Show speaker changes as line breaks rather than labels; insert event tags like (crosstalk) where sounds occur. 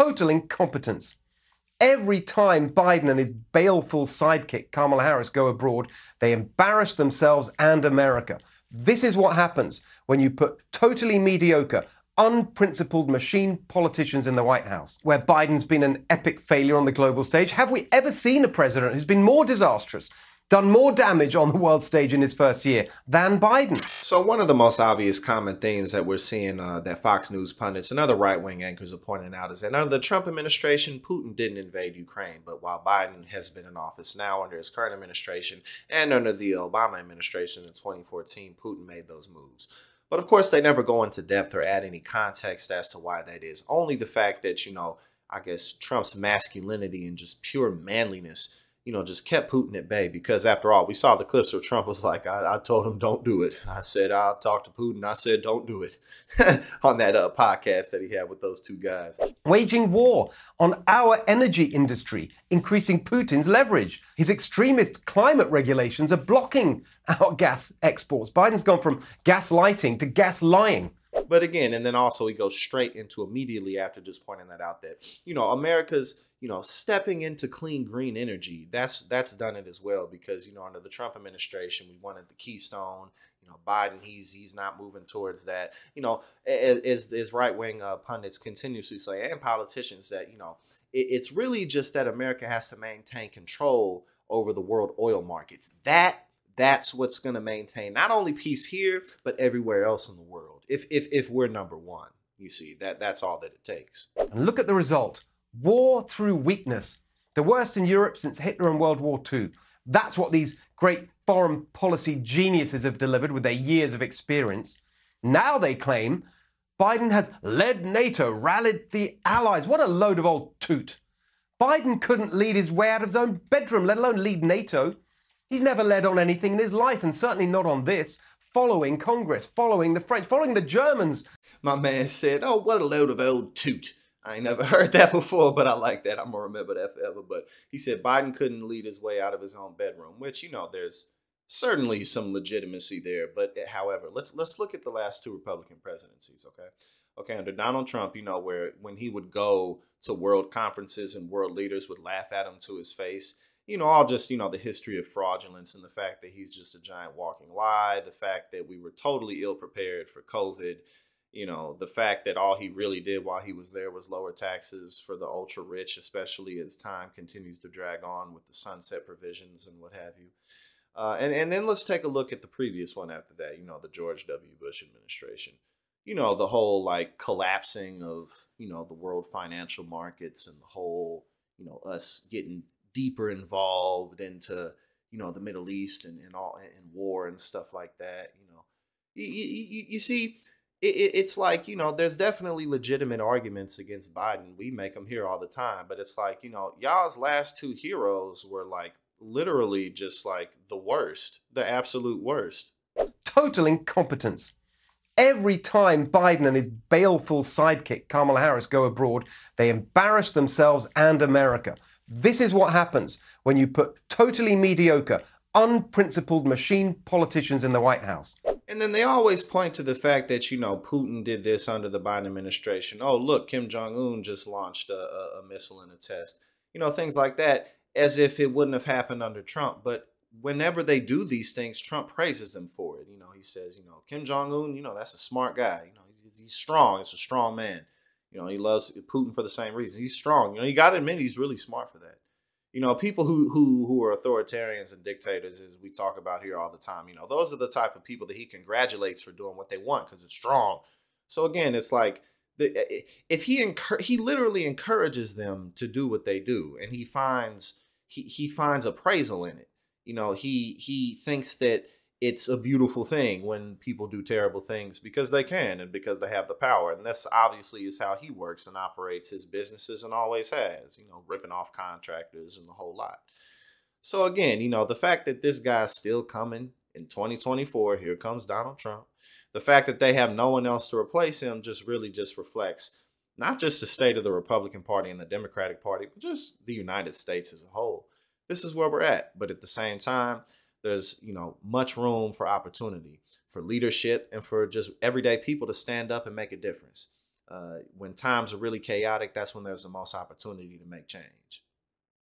total incompetence. Every time Biden and his baleful sidekick Kamala Harris go abroad, they embarrass themselves and America. This is what happens when you put totally mediocre, unprincipled machine politicians in the White House, where Biden's been an epic failure on the global stage. Have we ever seen a president who's been more disastrous, done more damage on the world stage in his first year than Biden.
So one of the most obvious common themes that we're seeing uh, that Fox News pundits and other right-wing anchors are pointing out is that under the Trump administration, Putin didn't invade Ukraine, but while Biden has been in office now under his current administration and under the Obama administration in 2014, Putin made those moves. But of course, they never go into depth or add any context as to why that is. Only the fact that, you know, I guess Trump's masculinity and just pure manliness you know, just kept Putin at bay because after all, we saw the clips where Trump was like, I, I told him don't do it. I said, I'll talk to Putin. I said, don't do it (laughs) on that uh, podcast that he had with those two guys.
Waging war on our energy industry, increasing Putin's leverage. His extremist climate regulations are blocking our gas exports. Biden's gone from gaslighting to gas lying.
But again, and then also he goes straight into immediately after just pointing that out that, you know, America's, you know, stepping into clean green energy. That's that's done it as well because, you know, under the Trump administration, we wanted the Keystone, you know, Biden, he's he's not moving towards that. You know, as as right wing uh, pundits continuously say, and politicians that you know, it, it's really just that America has to maintain control over the world oil markets. That that's what's going to maintain not only peace here but everywhere else in the world if if if we're number one you see that that's all that it takes.
And look at the result. War through weakness. The worst in europe since hitler and world war ii that's what these great foreign policy geniuses have delivered with their years of experience. Now they claim biden has led nato rallied the allies. What a load of old toot. Biden couldn't lead his way out of his own bedroom let alone lead nato. He's never led on anything in his life, and certainly not on this, following Congress, following the French, following the Germans.
My man said, Oh, what a load of old toot. I ain't never (laughs) heard that before, but I like that. I'm going to remember that forever. But he said Biden couldn't lead his way out of his own bedroom, which, you know, there's certainly some legitimacy there. But eh, however, let's let's look at the last two Republican presidencies, okay? Okay, under Donald Trump, you know, where when he would go to world conferences and world leaders would laugh at him to his face you know, all just, you know, the history of fraudulence and the fact that he's just a giant walking lie, the fact that we were totally ill prepared for COVID, you know, the fact that all he really did while he was there was lower taxes for the ultra rich, especially as time continues to drag on with the sunset provisions and what have you. Uh, and, and then let's take a look at the previous one after that, you know, the George W. Bush administration. You know, the whole like collapsing of, you know, the world financial markets and the whole, you know, us getting deeper involved into you know the Middle East and, and all and war and stuff like that. You know, you, you, you see, it, it's like you know, there's definitely legitimate arguments against Biden. We make them here all the time, but it's like you know, y'all's last two heroes were like literally just like the worst, the absolute worst.
Total incompetence. Every time Biden and his baleful sidekick Kamala Harris go abroad, they embarrass themselves and America. This is what happens when you put totally mediocre, unprincipled machine politicians in the White House.
And then they always point to the fact that, you know, Putin did this under the Biden administration. Oh, look, Kim Jong un just launched a, a, missile in a test. You know, things like that, as if it wouldn't have happened under Trump. But whenever they do these things, Trump praises them for it. You know, he says, you know, Kim Jong un, you know, that's a smart guy. You know, he's, he's strong. It's a strong man. You know, he loves Putin for the same reason. He's strong. You know, you got to admit he's really smart for that. You know, people who who who are authoritarians and dictators, as we talk about here all the time. You know, those are the type of people that he congratulates for doing what they want because it's strong. So again, it's like the, if he encour- he literally encourages them to do what they do, and he finds he he finds appraisal in it. You know, he he thinks that it's a beautiful thing when people do terrible things because they can and because they have the power. And this obviously is how he works and operates his businesses and always has, you know, ripping off contractors and the whole lot. So again, you know, the fact that this guy's still coming in 2024, here comes Donald Trump. The fact that they have no one else to replace him just really just reflects not just the state of the Republican Party and the Democratic Party, but just the United States as a whole. This is where we're at. But at the same time, there's you know much room for opportunity for leadership and for just everyday people to stand up and make a difference uh, when times are really chaotic, that's when there's the most opportunity to make change.